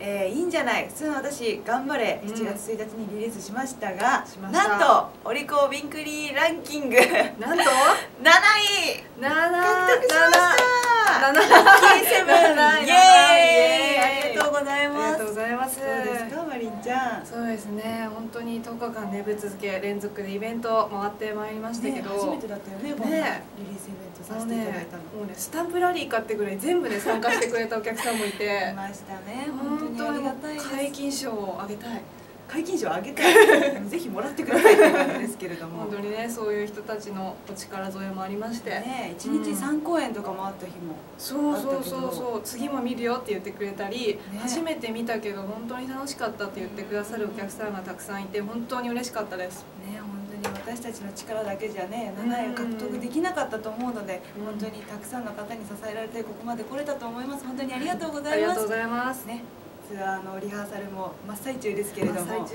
えー、いいんじゃない。普通の私頑張れ。うん7月1日にリリースしましたが、しました。なんとオリコンウィンクリーランキング。7なんと？位。7獲得しました。7ラッキーセブン7イエーイありがとうございありますがとうございますどうですかマリンちゃんそうですね本当に10日間眠続け連続でイベント回ってまいりましたけど、ね初めてだったよねこんなリリーねスイベントさせていただいねたの、もうねスタンプラリーかってぐらい全部で参加してくれたお客さんもいていましたね本当解禁賞をあげたい。解禁賞あげたい。ぜひもらってくださいという感じですけれども。本当にねそういう人たちのお力添えもありまして、ね一日三公演とかもあった日も、そうそうそうそう。次も見るよって言ってくれたり、ね初めて見たけど本当に楽しかったって言ってくださるお客さんがたくさんいて本当に嬉しかったです。ね本当に私たちの力だけじゃね7位を獲得できなかったと思うので、うん。本当にたくさんの方に支えられてここまで来れたと思います。本当にありがとうございます。ありがとうございます。ねツアーのリハーサルも真っ最中ですけれども、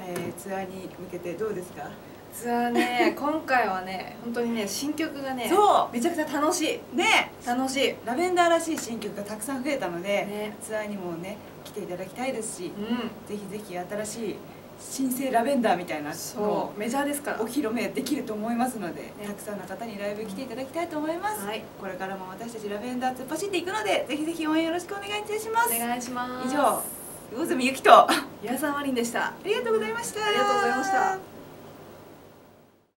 えーツアーに向けてどうですか？ツアーね 今回はね本当にね新曲がねそめちゃくちゃ楽しうね。い楽しい。ラベンダーらしい新曲がたくさん増えたので、ね。ツアーにもね来ていただきたいですし、うん。ぜひぜひ新しい新生ラベンダーみたいなのそをう。メジャーですから。お披露目できると思いますので、たくさんの方にライブ来ていただきたいと思います、はい。これからも私たちラベンダー突っ走っていくのでぜひぜひ応援よろしくお願いいたします。お願いします。以上魚住ゆきとあ矢沢マリンでした。りがとうございました。ありがとうございました